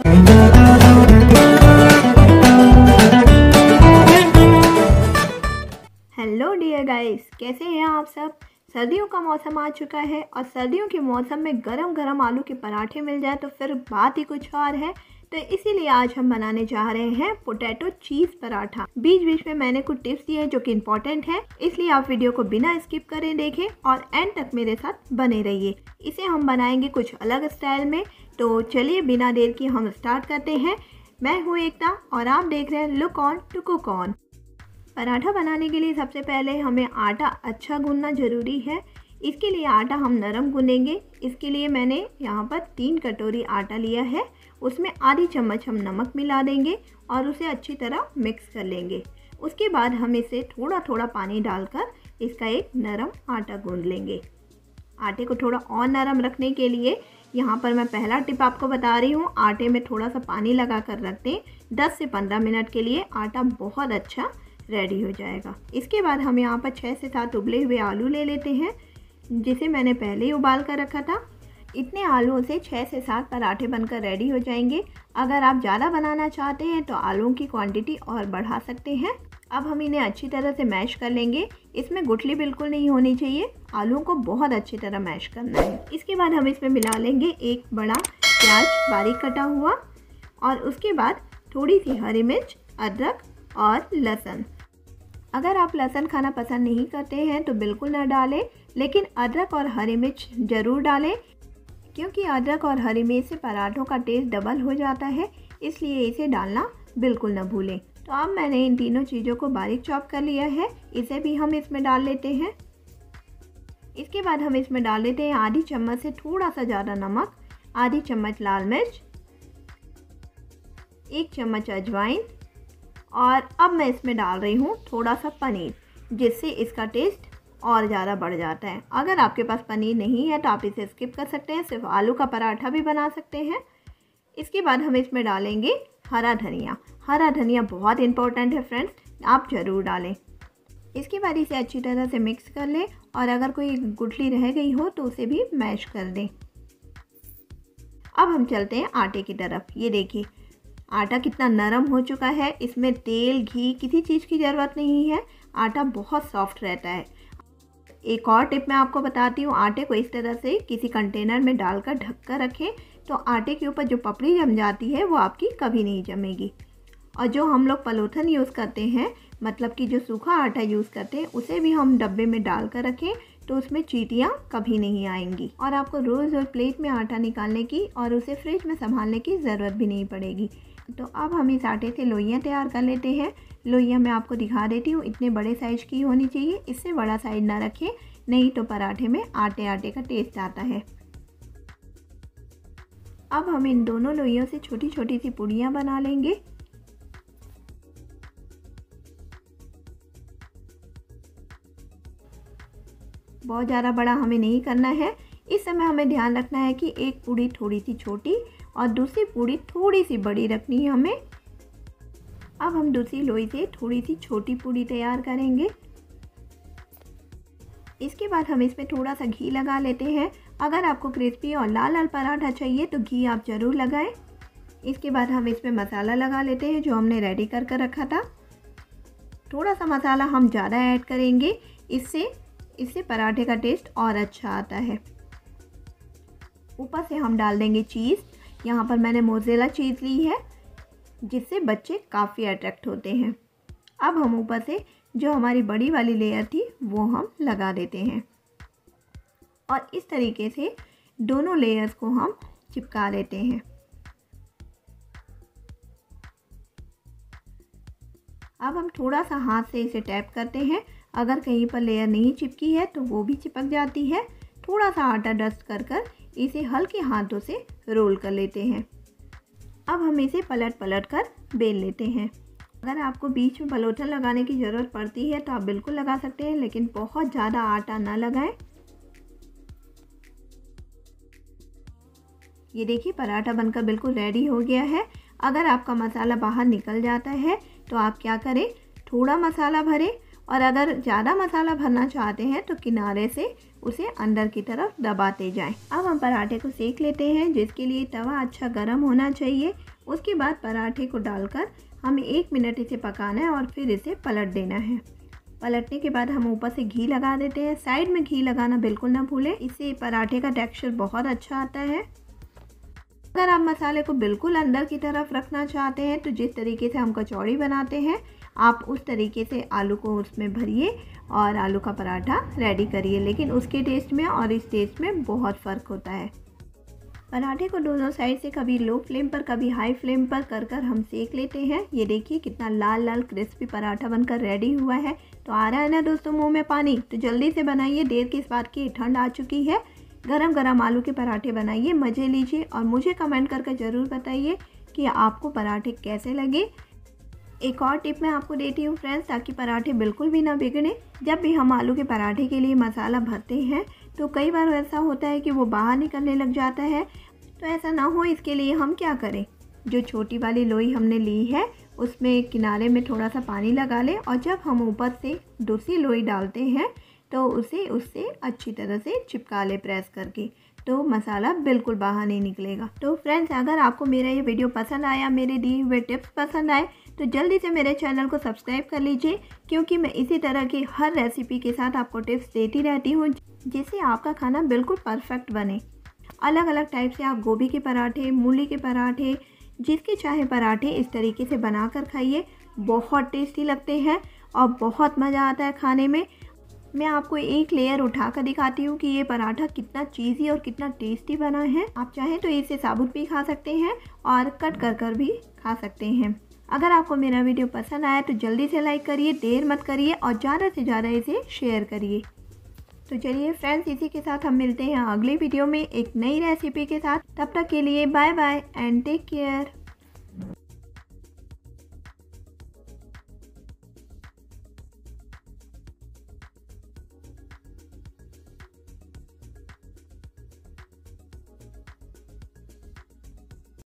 Hello dear guys कैसे हैं आप सब? सर्दियों का मौसम आ चुका है और सर्दियों के मौसम में गरम गरम आलू के पराठे मिल जाए तो फिर बात ही कुछ और है। तो इसीलिए आज हम बनाने जा रहे हैं पोटैटो चीज़ पराठा। बीच बीच में मैंने कुछ टिप्स दिए हैं जो कि इम्पोर्टेंट है। इसलिए आप वीडियो को बिना स्किप करें, देखें और एंड तक मेरे साथ बने रहिए। इसे हम बनाएँगे कुछ अलग स्टाइल में। तो चलिए बिना देर के हम स्टार्ट करते हैं। मैं हूँ एकता और आप देख रहे हैं look on to cook on paratha बनाने के लिए सबसे पहले हमें आटा अच्छा गूंदना ज़रूरी है। इसके लिए आटा हम नरम गूंदेंगे इसके लिए मैंने यहाँ पर तीन कटोरी आटा लिया है। उसमें आधी चम्मच हम नमक मिला देंगे और उसे अच्छी तरह मिक्स कर लेंगे। उसके बाद हम इसे थोड़ा थोड़ा पानी डालकर इसका एक नरम आटा गूंद लेंगे। आटे को थोड़ा और नरम रखने के लिए यहाँ पर मैं पहला टिप आपको बता रही हूँ। आटे में थोड़ा सा पानी लगा कर रख दें। 10 से 15 मिनट के लिए आटा बहुत अच्छा रेडी हो जाएगा। इसके बाद हम यहाँ पर छः से सात उबले हुए आलू ले लेते हैं, जिसे मैंने पहले ही उबाल कर रखा था। इतने आलूओं से छः से सात पराठे बनकर रेडी हो जाएँगे। अगर आप ज़्यादा बनाना चाहते हैं तो आलूओं की क्वांटिटी और बढ़ा सकते हैं। अब हम इन्हें अच्छी तरह से मैश कर लेंगे। इसमें गुठली बिल्कुल नहीं होनी चाहिए। आलूओं को बहुत अच्छी तरह मैश करना है। इसके बाद हम इसमें मिला लेंगे एक बड़ा प्याज बारीक कटा हुआ और उसके बाद थोड़ी सी हरी मिर्च, अदरक और लहसुन। अगर आप लहसुन खाना पसंद नहीं करते हैं तो बिल्कुल ना डालें, लेकिन अदरक और हरी मिर्च ज़रूर डालें, क्योंकि अदरक और हरी मिर्च से पराठों का टेस्ट डबल हो जाता है, इसलिए इसे डालना बिल्कुल ना भूलें। तो अब मैंने इन तीनों चीज़ों को बारीक चॉप कर लिया है। इसे भी हम इसमें डाल लेते हैं। इसके बाद हम इसमें डाल लेते हैं आधी चम्मच से थोड़ा सा ज़्यादा नमक, आधी चम्मच लाल मिर्च, एक चम्मच अजवाइन और अब मैं इसमें डाल रही हूँ थोड़ा सा पनीर, जिससे इसका टेस्ट और ज़्यादा बढ़ जाता है। अगर आपके पास पनीर नहीं है तो आप इसे स्किप कर सकते हैं, सिर्फ़ आलू का पराठा भी बना सकते हैं। इसके बाद हम इसमें डालेंगे हरा धनिया। हरा धनिया बहुत इंपॉर्टेंट है फ्रेंड्स आप ज़रूर डालें। इसके बाद इसे अच्छी तरह से मिक्स कर लें और अगर कोई गुठली रह गई हो तो उसे भी मैश कर दें। अब हम चलते हैं आटे की तरफ़। ये देखिए, आटा कितना नरम हो चुका है। इसमें तेल, घी किसी चीज़ की ज़रूरत नहीं है। आटा बहुत सॉफ्ट रहता है। एक और टिप मैं आपको बताती हूँ, आटे को इस तरह से किसी कंटेनर में डालकर ढक कर रखें तो आटे के ऊपर जो पपड़ी जम जाती है, वो आपकी कभी नहीं जमेगी। और जो हम लोग पलोथन यूज़ करते हैं मतलब कि जो सूखा आटा यूज़ करते हैं, उसे भी हम डब्बे में डाल कर रखें तो उसमें चीटियाँ कभी नहीं आएँगी। और आपको रोज़ और प्लेट में आटा निकालने की और उसे फ्रिज में संभालने की ज़रूरत भी नहीं पड़ेगी। तो अब हम इस आटे से लोइयाँ तैयार कर लेते हैं। लोइयाँ मैं आपको दिखा देती हूँ, इतने बड़े साइज़ की होनी चाहिए, इससे बड़ा साइज़ ना रखें, नहीं तो पराठे में आटे आटे का टेस्ट आता है। अब हम इन दोनों लोइयों से छोटी छोटी सी पुड़ियाँ बना लेंगे। बहुत ज़्यादा बड़ा हमें नहीं करना है। इस समय हमें ध्यान रखना है कि एक पूड़ी थोड़ी सी छोटी और दूसरी पूड़ी थोड़ी सी बड़ी रखनी है हमें। अब हम दूसरी लोई से थोड़ी सी छोटी पूड़ी तैयार करेंगे। इसके बाद हम इसमें थोड़ा सा घी लगा लेते हैं। अगर आपको क्रिस्पी और लाल लाल पराठा चाहिए तो घी आप ज़रूर लगाएँ। इसके बाद हम इसमें मसाला लगा लेते हैं जो हमने रेडी कर कर रखा था। थोड़ा सा मसाला हम ज़्यादा ऐड करेंगे। इससे इससे पराठे का टेस्ट और अच्छा आता है। ऊपर से हम डाल देंगे चीज़ यहाँ पर मैंने मोजेला चीज़ ली है, जिससे बच्चे काफ़ी अट्रैक्ट होते हैं। अब हम ऊपर से जो हमारी बड़ी वाली लेयर थी, वो हम लगा देते हैं। और इस तरीके से दोनों लेयर्स को हम चिपका लेते हैं। अब हम थोड़ा सा हाथ से इसे टैप करते हैं। अगर कहीं पर लेयर नहीं चिपकी है तो वो भी चिपक जाती है। थोड़ा सा आटा डस्ट कर कर इसे हल्के हाथों से रोल कर लेते हैं। अब हम इसे पलट पलट कर बेल लेते हैं। अगर आपको बीच में पलोठन लगाने की ज़रूरत पड़ती है तो आप बिल्कुल लगा सकते हैं, लेकिन बहुत ज़्यादा आटा ना लगाएँ। ये देखिए, पराठा बनकर बिल्कुल रेडी हो गया है। अगर आपका मसाला बाहर निकल जाता है तो आप क्या करें? थोड़ा मसाला भरें। और अगर ज़्यादा मसाला भरना चाहते हैं तो किनारे से उसे अंदर की तरफ़ दबाते जाएँ। अब हम पराठे को सेक लेते हैं, जिसके लिए तवा अच्छा गर्म होना चाहिए। उसके बाद पराठे को डालकर हमें एक मिनट इसे पकाना है और फिर इसे पलट देना है। पलटने के बाद हम ऊपर से घी लगा देते हैं। साइड में घी लगाना बिल्कुल ना भूलें। इससे पराठे का टेक्सचर बहुत अच्छा आता है। अगर आप मसाले को बिल्कुल अंदर की तरफ़ रखना चाहते हैं तो जिस तरीके से हम कचौड़ी बनाते हैं, आप उस तरीके से आलू को उसमें भरिए और आलू का पराठा रेडी करिए। लेकिन उसके टेस्ट में और इस टेस्ट में बहुत फ़र्क होता है। पराठे को दोनों साइड से कभी लो फ्लेम पर, कभी हाई फ्लेम पर कर कर हम सेक लेते हैं। ये देखिए कितना लाल लाल क्रिस्पी पराठा बनकर रेडी हुआ है। तो आ रहा है ना दोस्तों मुँह में पानी। तो जल्दी से बनाइए। देर किस बात की? ठंड आ चुकी है। गरम गरम आलू के पराठे बनाइए, मज़े लीजिए और मुझे कमेंट करके ज़रूर बताइए कि आपको पराठे कैसे लगे। एक और टिप मैं आपको देती हूँ फ्रेंड्स, ताकि पराठे बिल्कुल भी ना बिगड़े। जब भी हम आलू के पराठे के लिए मसाला भरते हैं तो कई बार ऐसा होता है कि वो बाहर निकलने लग जाता है। तो ऐसा ना हो, इसके लिए हम क्या करें? जो छोटी वाली लोई हमने ली है, उसमें किनारे में थोड़ा सा पानी लगा लें और जब हम ऊपर से दूसरी लोई डालते हैं तो उसे उससे अच्छी तरह से चिपका ले प्रेस करके। तो मसाला बिल्कुल बाहर नहीं निकलेगा। तो फ्रेंड्स, अगर आपको मेरा ये वीडियो पसंद आया, मेरे दिए हुए टिप्स पसंद आए तो जल्दी से मेरे चैनल को सब्सक्राइब कर लीजिए, क्योंकि मैं इसी तरह की हर रेसिपी के साथ आपको टिप्स देती रहती हूँ, जिससे आपका खाना बिल्कुल परफेक्ट बने। अलग अलग टाइप से आप गोभी के पराठे, मूली के पराठे, जिसके चाहे पराठे इस तरीके से बना कर खाइए। बहुत टेस्टी लगते हैं और बहुत मज़ा आता है खाने में। मैं आपको एक लेयर उठा कर दिखाती हूँ कि ये पराठा कितना चीज़ी और कितना टेस्टी बना है। आप चाहें तो इसे साबुत भी खा सकते हैं और कट कर कर भी खा सकते हैं। अगर आपको मेरा वीडियो पसंद आया तो जल्दी से लाइक करिए, देर मत करिए और ज़्यादा से ज़्यादा इसे शेयर करिए। तो चलिए फ्रेंड्स इसी के साथ हम मिलते हैं अगले वीडियो में एक नई रेसिपी के साथ। तब तक के लिए bye bye and take care